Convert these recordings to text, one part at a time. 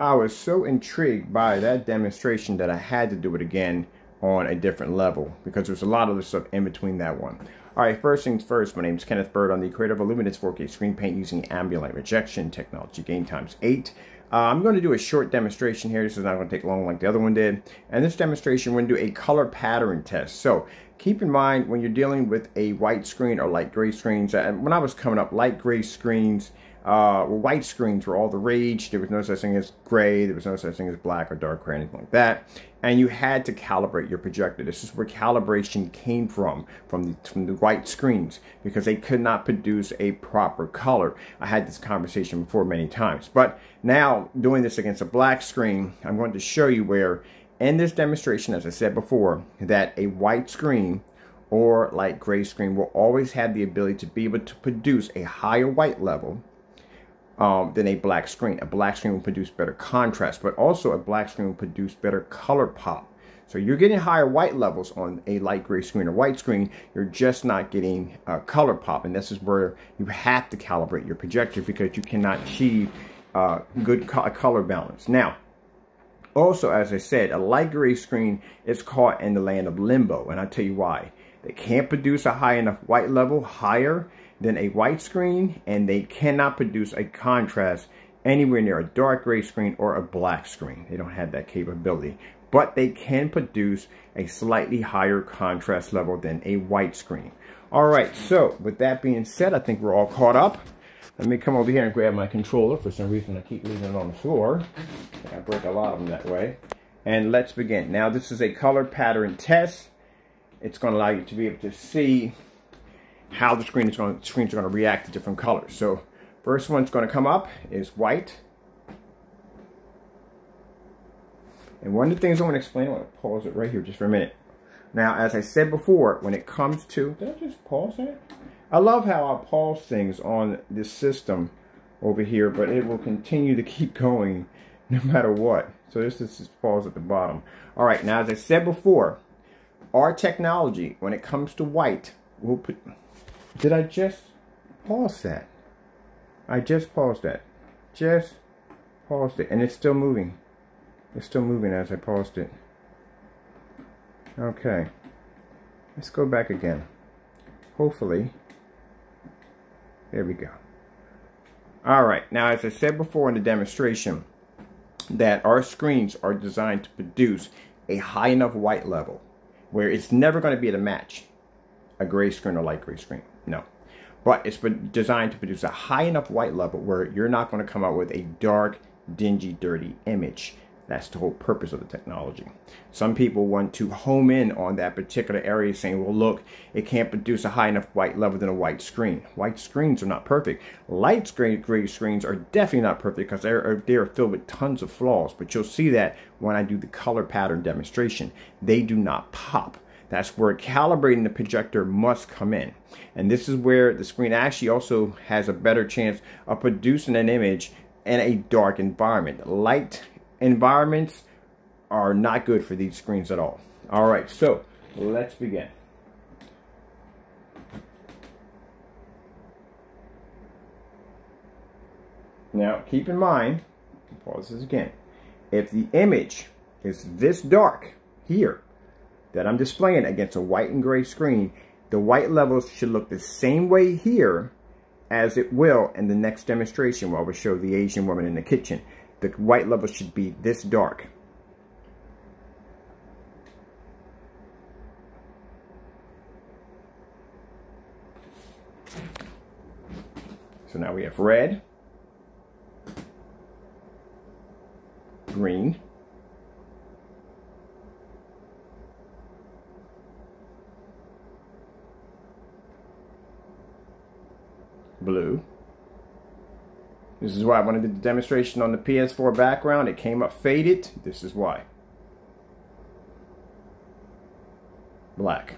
I was so intrigued by that demonstration that I had to do it again on a different level because there's a lot of the stuff in between that one. Alright, first things first, my name is Kenneth Bird. I'm the creator of Luminous 4K screen paint using ambient rejection technology, gain times 8. Uh, I'm going to do a short demonstration here. This is not going to take long like the other one did. And this demonstration, we're going to do a color pattern test. So keep in mind when you're dealing with a white screen or light gray screens, and when I was coming up, light gray screens, uh, white screens were all the rage. There was no such thing as gray. There was no such thing as black or dark or anything like that. And you had to calibrate your projector. This is where calibration came from, from the, from the white screens, because they could not produce a proper color. I had this conversation before many times. But now, doing this against a black screen, I'm going to show you where, in this demonstration, as I said before, that a white screen or light gray screen will always have the ability to be able to produce a higher white level um, than a black screen. A black screen will produce better contrast, but also a black screen will produce better color pop. So you're getting higher white levels on a light gray screen or white screen. You're just not getting uh, color pop. And this is where you have to calibrate your projector because you cannot achieve uh, good co color balance. Now, also, as I said, a light gray screen is caught in the land of limbo. And I'll tell you why. They can't produce a high enough white level higher than a white screen and they cannot produce a contrast anywhere near a dark gray screen or a black screen. They don't have that capability. But they can produce a slightly higher contrast level than a white screen. All right, so with that being said, I think we're all caught up. Let me come over here and grab my controller. For some reason, I keep leaving it on the floor. I break a lot of them that way. And let's begin. Now, this is a color pattern test. It's going to allow you to be able to see how the screen is going screens are going to react to different colors. So first one's going to come up is white. And one of the things I want to explain, I want to pause it right here just for a minute. Now, as I said before, when it comes to, did I just pause that? I love how I pause things on this system over here, but it will continue to keep going no matter what. So this is pause at the bottom. All right, now as I said before, our technology, when it comes to white, we'll put, did I just pause that? I just paused that. Just paused it. And it's still moving. It's still moving as I paused it. Okay. Let's go back again. Hopefully. There we go. Alright, now as I said before in the demonstration, that our screens are designed to produce a high enough white level where it's never going to be at a match a gray screen or light gray screen. No. But it's designed to produce a high enough white level where you're not going to come out with a dark, dingy, dirty image. That's the whole purpose of the technology. Some people want to home in on that particular area saying, well, look, it can't produce a high enough white level than a white screen. White screens are not perfect. Light gray, gray screens are definitely not perfect because they're, uh, they're filled with tons of flaws. But you'll see that when I do the color pattern demonstration. They do not pop. That's where calibrating the projector must come in. And this is where the screen actually also has a better chance of producing an image in a dark environment. Light environments are not good for these screens at all. All right, so let's begin. Now, keep in mind, pause this again. If the image is this dark here, that I'm displaying against a white and gray screen, the white levels should look the same way here as it will in the next demonstration where we show the Asian woman in the kitchen. The white levels should be this dark. So now we have red, green, blue. This is why when I did the demonstration on the PS4 background, it came up faded. This is why. Black.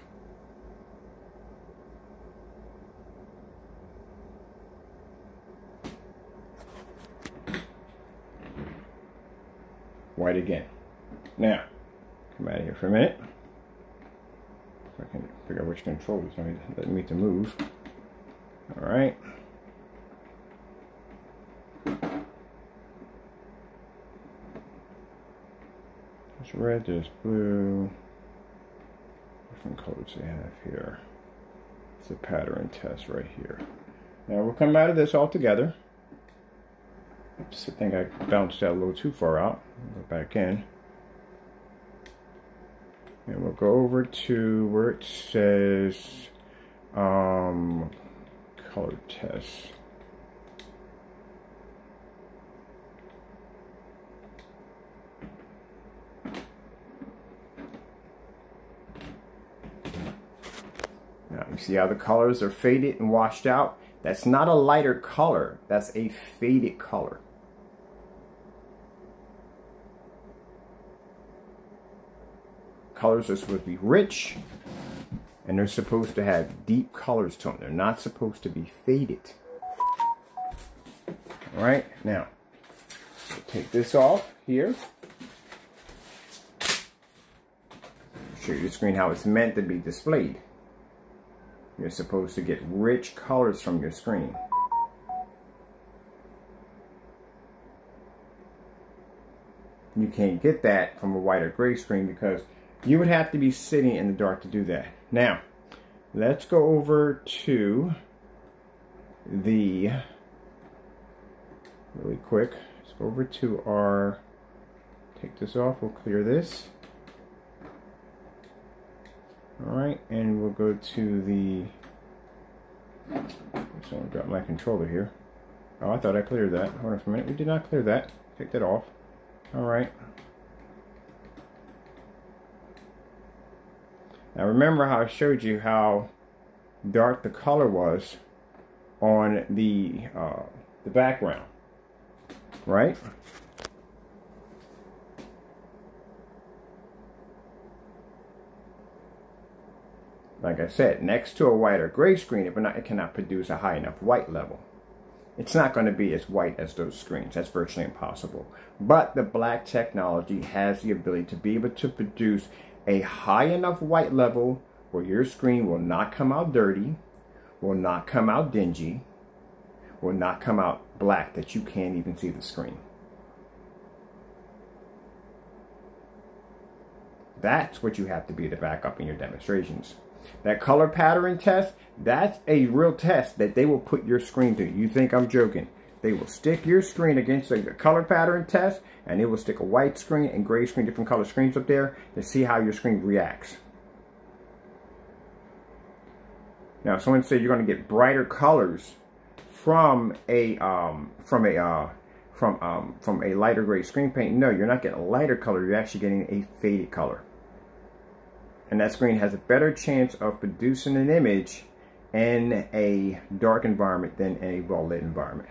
White again. Now, come out of here for a minute. I can figure out which controllers let me to move. All right. There's red, there's blue. Different colors they have here. It's a pattern test right here. Now we'll come out of this all together. Oops, I think I bounced that a little too far out. Go back in. And we'll go over to where it says um, color test. Now you see how the colors are faded and washed out? That's not a lighter color, that's a faded color. Colors are supposed to be rich and they're supposed to have deep colors to them. They're not supposed to be faded. All right, now take this off here. Show you the screen how it's meant to be displayed. You're supposed to get rich colors from your screen. You can't get that from a white or gray screen because you would have to be sitting in the dark to do that. Now, let's go over to the, really quick, let's go over to our, take this off, we'll clear this. Alright, and we'll go to the, to drop my controller here. Oh, I thought I cleared that. Hold on for a minute. We did not clear that. Take that off. Alright. Now remember how I showed you how dark the color was on the uh, the background, right? Like I said, next to a white or gray screen, it, not, it cannot produce a high enough white level. It's not going to be as white as those screens. That's virtually impossible. But the black technology has the ability to be able to produce a high enough white level where your screen will not come out dirty, will not come out dingy, will not come out black that you can't even see the screen. That's what you have to be to back up in your demonstrations. That color pattern test, that's a real test that they will put your screen to. You think I'm joking. They will stick your screen against the color pattern test and it will stick a white screen and gray screen, different color screens up there to see how your screen reacts. Now, someone said you're going to get brighter colors from a um, from a uh, from um, from a lighter gray screen paint. No, you're not getting a lighter color. You're actually getting a faded color and that screen has a better chance of producing an image in a dark environment than a well-lit environment.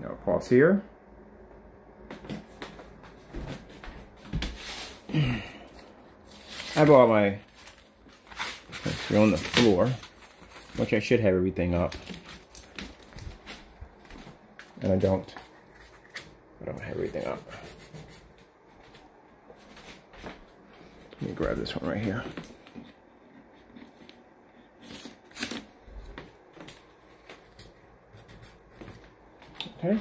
Now pause here. I bought my you're on the floor, which I should have everything up. And I don't. I don't have everything up. Let me grab this one right here. Okay.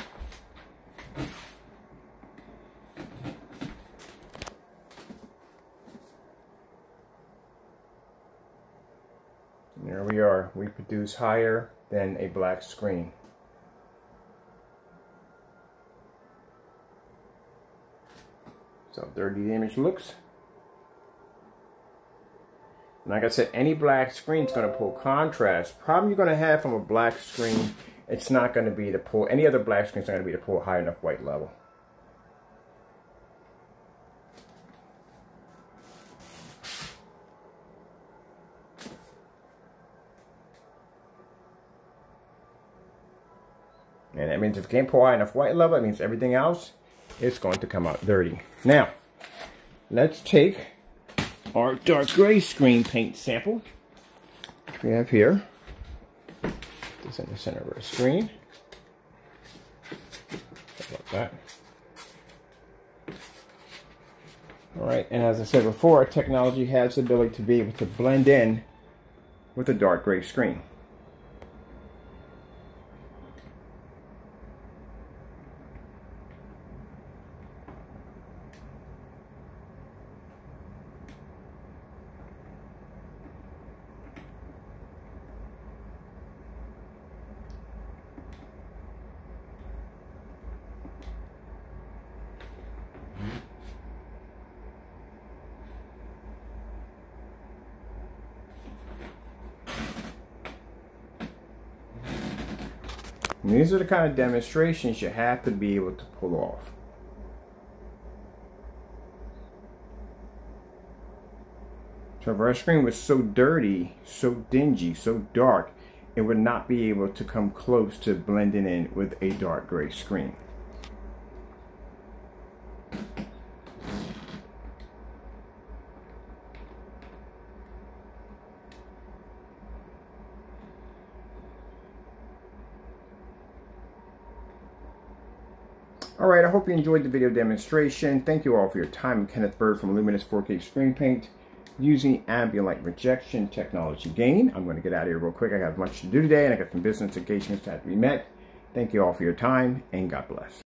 there we are. We produce higher than a black screen. So dirty image looks. Like I said, any black screen is going to pull contrast. Problem you're going to have from a black screen, it's not going to be to pull, any other black screen is not going to be to pull high enough white level. And that means if it can't pull high enough white level, it means everything else it's going to come out dirty. Now, let's take our dark gray screen paint sample, which we have here. This in the center of our screen. Like that. All right, and as I said before, our technology has the ability to be able to blend in with a dark gray screen. And these are the kind of demonstrations you have to be able to pull off. So if our screen was so dirty, so dingy, so dark, it would not be able to come close to blending in with a dark gray screen. All right, I hope you enjoyed the video demonstration. Thank you all for your time. I'm Kenneth Bird from Luminous 4K Screen Paint using ambient rejection technology gain. I'm going to get out of here real quick. I have much to do today and I got some business engagements that have to be met. Thank you all for your time and God bless.